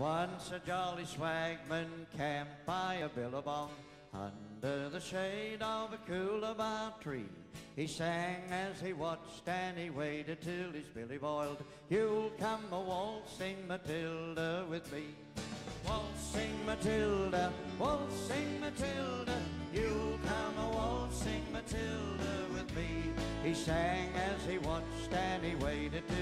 Once a jolly swagman camped by a billabong under the shade of a coolabah tree. He sang as he watched and he waited till his billy boiled. You'll come a waltzing Matilda with me. Waltzing Matilda, waltzing Matilda, you'll come a waltzing Matilda with me. He sang as he watched and he waited till